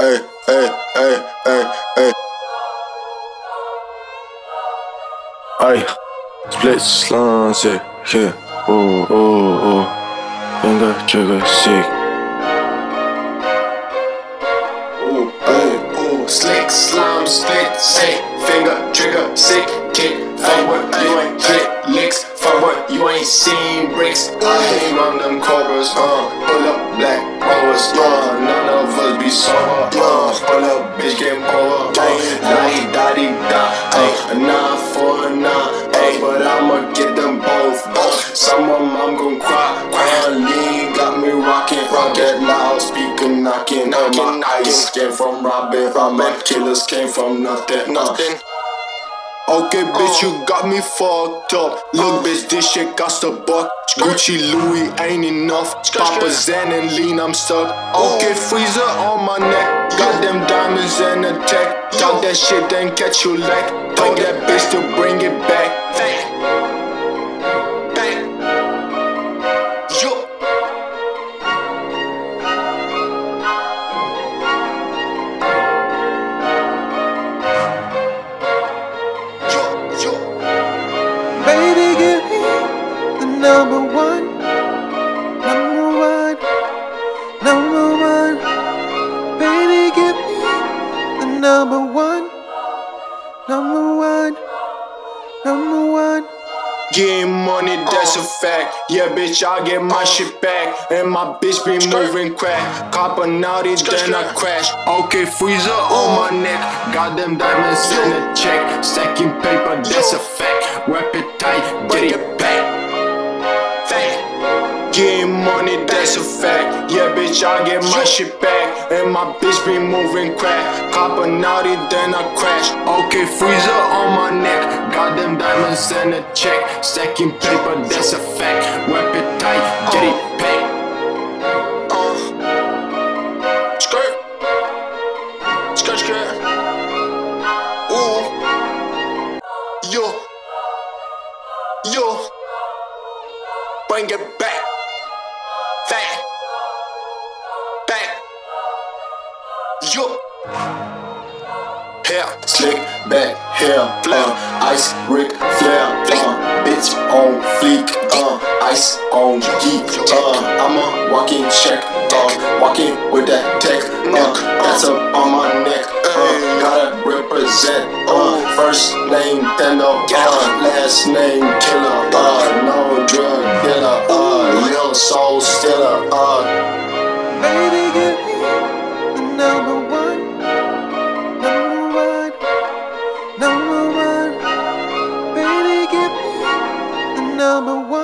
hey, hey, hey, hey, hey. Ay, split slums, yeah, yeah, oh, oh, oh. Finger trigger sick. Ooh, ay, ooh, slick, slime, split, say, finger, trigger, sick, kick, forward, you ain't hit licks, forward, you ain't seen bricks. I hate run them cobras, uh, pull up black rovers, uh, none of us be sober, uh, pull up, bitch, game over, uh, la da di da, ay, a nine for a nine, ay, but I'ma get them both, uh, some of them I'm gon' cry, cry, lean, got me rockin', rock that loudspeaker knocking, uh, my ice. Came from robbing, robbing, killers came from nothing, nothing. Okay, bitch, you got me fucked up. Look, bitch, this shit cost a buck. Gucci, Louis ain't enough. Papa Zen and lean, I'm stuck. Okay, freezer on my neck. Got them diamonds and a tech. Talk that shit, then catch you lack. Told that bitch to bring it back. Back. Number one, number one, number one. Getting money, uh. that's a fact. Yeah, bitch, I get my shit back. And my bitch be moving crack. Cop a naughty, then I crash. Okay, freezer on my uh. neck. Got them diamonds in a check. Stacking paper, that's a fact. Wrap it tight, get it back. Fact. Getting money, that's a fact. Yeah, bitch, I get my shit back. And my bitch be moving crack. Cop a naughty, then I crash. Okay, freezer on my neck. Got them diamonds and a check. Second paper, that's a fact. Wrap it tight, get it back. Uh, skirt. Skirt, skirt. Ooh. Yo. Yo. Bring it. Back. Yo. Hair slick back, hair flare, ice Ric Flair, uh, bitch on fleek, uh, ice on geek, uh, I'm a walking check, uh, walking with that tech, uh, that's up on my neck, uh, gotta represent, uh, first name Tendo, uh, last name Killer, uh, no drug dealer, uh, lil soul stiller, uh, Baby, give